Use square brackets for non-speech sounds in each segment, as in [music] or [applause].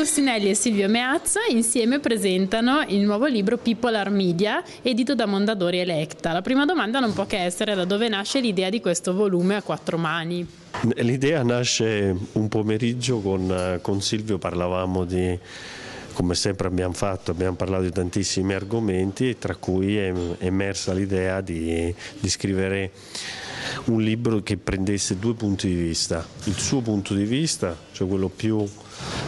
Agostinelli e Silvio Meazza insieme presentano il nuovo libro Pipolar Media, edito da Mondadori Electa. La prima domanda non può che essere da dove nasce l'idea di questo volume a quattro mani. L'idea nasce un pomeriggio con, con Silvio, parlavamo di come sempre abbiamo fatto, abbiamo parlato di tantissimi argomenti, tra cui è emersa l'idea di, di scrivere un libro che prendesse due punti di vista, il suo punto di vista, cioè quello più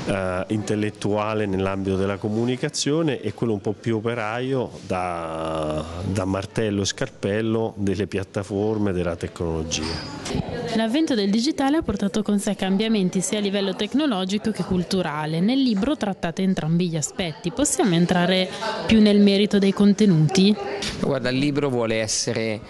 eh, intellettuale nell'ambito della comunicazione e quello un po' più operaio da, da martello e scarpello delle piattaforme, della tecnologia. L'avvento del digitale ha portato con sé cambiamenti sia a livello tecnologico che culturale. Nel libro trattate entrambi gli aspetti. Possiamo entrare più nel merito dei contenuti? Guarda, il libro vuole essere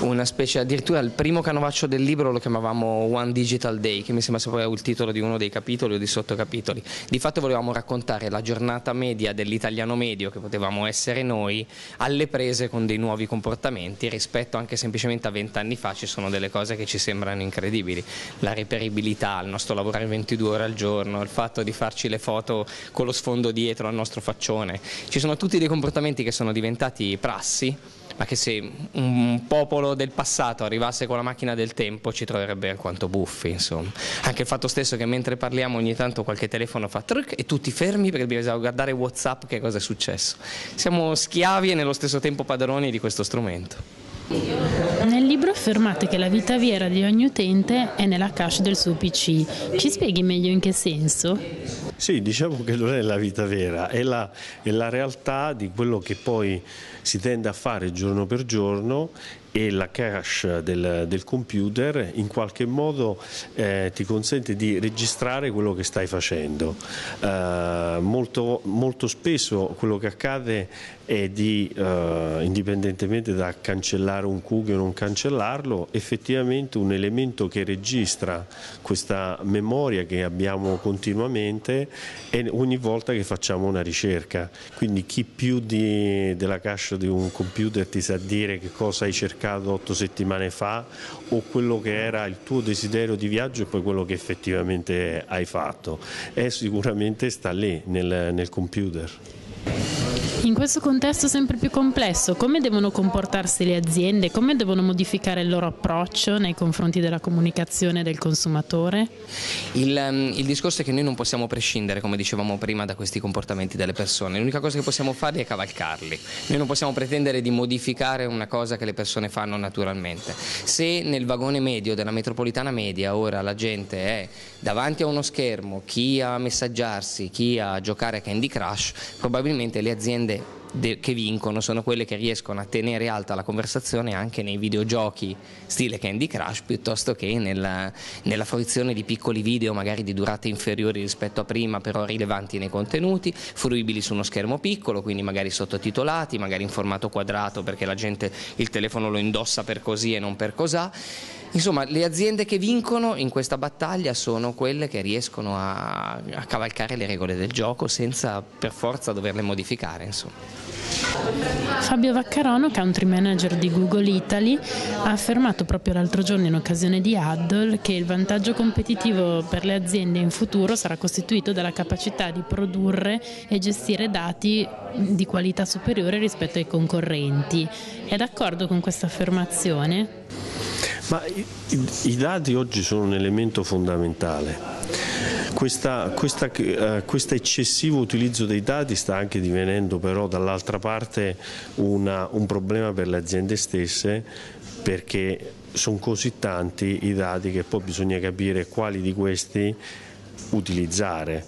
una specie, addirittura il primo canovaccio del libro lo chiamavamo One Digital Day, che mi sembra proprio il titolo di uno dei capitoli o dei sottocapitoli. Di fatto volevamo raccontare la giornata media dell'italiano medio, che potevamo essere noi, alle prese con dei nuovi comportamenti rispetto anche semplicemente a vent'anni fa ci sono delle cose che ci sembrano sembrano incredibili, la reperibilità, il nostro lavorare 22 ore al giorno, il fatto di farci le foto con lo sfondo dietro al nostro faccione, ci sono tutti dei comportamenti che sono diventati prassi ma che se un popolo del passato arrivasse con la macchina del tempo ci troverebbe alquanto buffi, insomma. Anche il fatto stesso che mentre parliamo ogni tanto qualche telefono fa truc e tutti fermi perché bisogna guardare Whatsapp che cosa è successo. Siamo schiavi e nello stesso tempo padroni di questo strumento. Nel libro affermate che la vita vera di ogni utente è nella cache del suo PC. Ci spieghi meglio in che senso? Sì, diciamo che non è la vita vera, è la, è la realtà di quello che poi si tende a fare giorno per giorno e la cache del, del computer in qualche modo eh, ti consente di registrare quello che stai facendo. Eh, molto, molto, spesso quello che accade è di, eh, indipendentemente da cancellare un cookie o non cancellarlo, effettivamente un elemento che registra questa memoria che abbiamo continuamente è ogni volta che facciamo una ricerca. Quindi chi più di, della cache di un computer ti sa dire che cosa hai cercato cercato otto settimane fa o quello che era il tuo desiderio di viaggio e poi quello che effettivamente hai fatto. E sicuramente sta lì nel, nel computer. In questo contesto sempre più complesso, come devono comportarsi le aziende? Come devono modificare il loro approccio nei confronti della comunicazione del consumatore? Il, um, il, discorso è che noi non possiamo prescindere, come dicevamo prima, da questi comportamenti delle persone. L'unica cosa che possiamo fare è cavalcarli. Noi non possiamo pretendere di modificare una cosa che le persone fanno naturalmente. Se nel vagone medio della metropolitana media ora la gente è davanti a uno schermo, chi a messaggiarsi, chi a giocare a Candy Crush, probabilmente le aziende aziende che vincono sono quelle che riescono a tenere alta la conversazione anche nei videogiochi stile Candy Crush piuttosto che nella, nella fruizione di piccoli video magari di durata inferiori rispetto a prima però rilevanti nei contenuti, fruibili su uno schermo piccolo quindi magari sottotitolati, magari in formato quadrato perché la gente il telefono lo indossa per così e non per cos'ha Insomma, le aziende che vincono in questa battaglia sono quelle che riescono a, a cavalcare le regole del gioco senza per forza doverle modificare. Insomma. Fabio Vaccarono, country manager di Google Italy, ha affermato proprio l'altro giorno in occasione di Addle che il vantaggio competitivo per le aziende in futuro sarà costituito dalla capacità di produrre e gestire dati di qualità superiore rispetto ai concorrenti. È d'accordo con questa affermazione? Ma i, i, dati oggi sono un elemento fondamentale. Questo uh, eccessivo utilizzo dei dati sta anche divenendo però dall'altra parte una, un problema per le aziende stesse perché sono così tanti i dati che poi bisogna capire quali di questi utilizzare.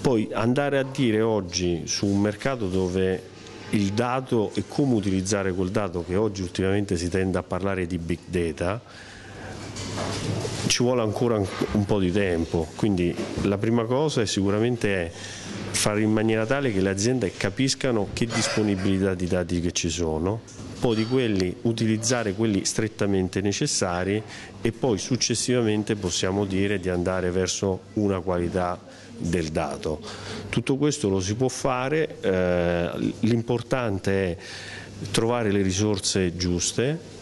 Poi andare a dire oggi su un mercato dove il dato e come utilizzare quel dato che oggi ultimamente si tende a parlare di big data ci vuole ancora un po' di tempo quindi la prima cosa è sicuramente è fare in maniera tale che le aziende capiscano che disponibilità di dati che ci sono poi di quelli utilizzare quelli strettamente necessari e poi successivamente possiamo dire di andare verso una qualità del dato. Tutto questo lo si può fare, eh, l'importante è trovare le risorse giuste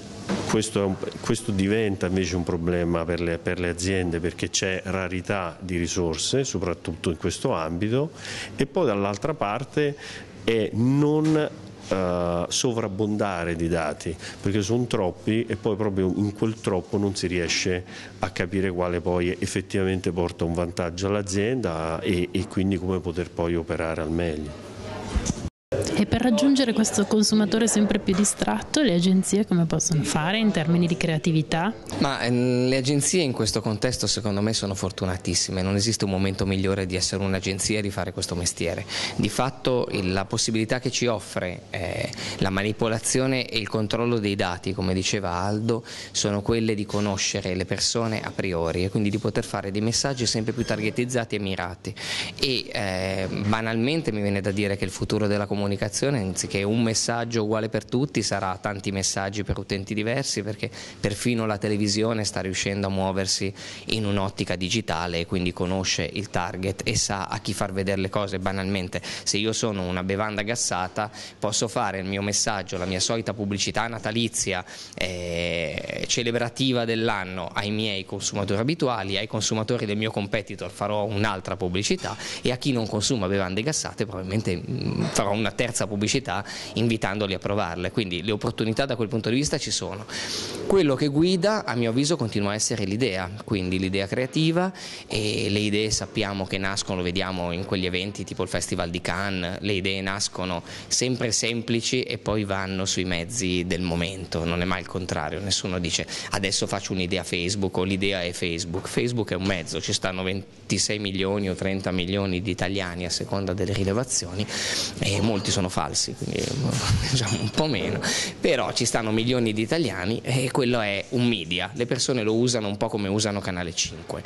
questo, un, questo, diventa invece un problema per le, per le aziende perché c'è rarità di risorse, soprattutto in questo ambito, e poi dall'altra parte è non Uh, sovrabbondare di dati perché sono troppi e poi proprio in quel troppo non si riesce a capire quale poi effettivamente porta un vantaggio all'azienda e, e quindi come poter poi operare al meglio. E per raggiungere questo consumatore sempre più distratto, le agenzie come possono fare in termini di creatività? Ma ehm, le agenzie in questo contesto secondo me sono fortunatissime, non esiste un momento migliore di essere un'agenzia e di fare questo mestiere. Di fatto la possibilità che ci offre eh, la manipolazione e il controllo dei dati, come diceva Aldo, sono quelle di conoscere le persone a priori e quindi di poter fare dei messaggi sempre più targetizzati e mirati. E eh, banalmente mi viene da dire che il futuro della comunicazione comunicazione, anziché un messaggio uguale per tutti, sarà tanti messaggi per utenti diversi perché perfino la televisione sta riuscendo a muoversi in un'ottica digitale e quindi conosce il target e sa a chi far vedere le cose. Banalmente, se io sono una bevanda gassata, posso fare il mio messaggio, la mia solita pubblicità natalizia eh, celebrativa dell'anno ai miei consumatori abituali, ai consumatori del mio competitor farò un'altra pubblicità e a chi non consuma bevande gassate probabilmente mh, farò una terza terza pubblicità invitandoli a provarle, quindi le opportunità da quel punto di vista ci sono. Quello che guida a mio avviso continua a essere l'idea, quindi l'idea creativa e le idee sappiamo che nascono, vediamo in quegli eventi tipo il Festival di Cannes, le idee nascono sempre semplici e poi vanno sui mezzi del momento, non è mai il contrario, nessuno dice adesso faccio un'idea Facebook o l'idea è Facebook, Facebook è un mezzo, ci stanno 26 milioni o 30 milioni di italiani a seconda delle rilevazioni e molti sono falsi, quindi [laughs] diciamo un po' meno, però ci stanno milioni di italiani e quello è un media, le persone lo usano un po' come usano Canale 5.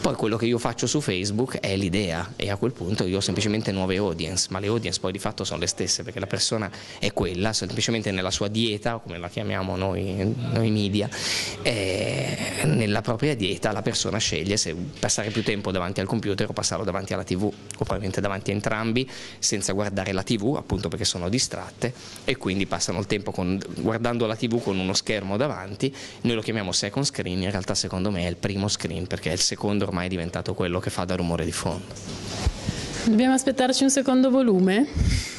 Poi quello che io faccio su Facebook è l'idea e a quel punto io ho semplicemente nuove audience, ma le audience poi di fatto sono le stesse perché la persona è quella, semplicemente nella sua dieta, come la chiamiamo noi, noi media, nella propria dieta la persona sceglie se passare più tempo davanti al computer o passarlo davanti alla tv o probabilmente davanti a entrambi senza guardare la tv appunto perché sono distratte e quindi passano il tempo con, guardando la tv con uno schermo davanti, noi lo chiamiamo second screen, in realtà secondo me è il primo screen perché il secondo ormai è diventato quello che fa da rumore di fondo. Dobbiamo aspettarci un secondo volume?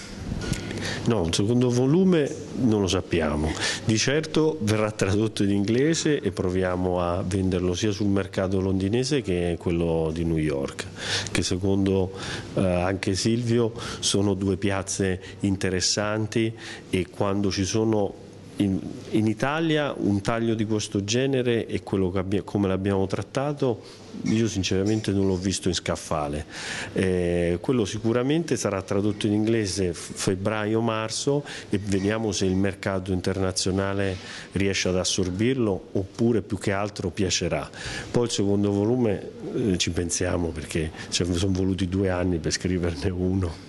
No, un secondo volume non lo sappiamo. Di certo verrà tradotto in inglese e proviamo a venderlo sia sul mercato londinese che quello di New York, che secondo eh, anche Silvio sono due piazze interessanti e quando ci sono in, in, Italia un taglio di questo genere e quello abbia, come l'abbiamo trattato io sinceramente non l'ho visto in scaffale. Eh, quello sicuramente sarà tradotto in inglese febbraio-marzo e vediamo se il mercato internazionale riesce ad assorbirlo oppure più che altro piacerà. Poi il secondo volume eh, ci pensiamo perché sono voluti due anni per scriverne uno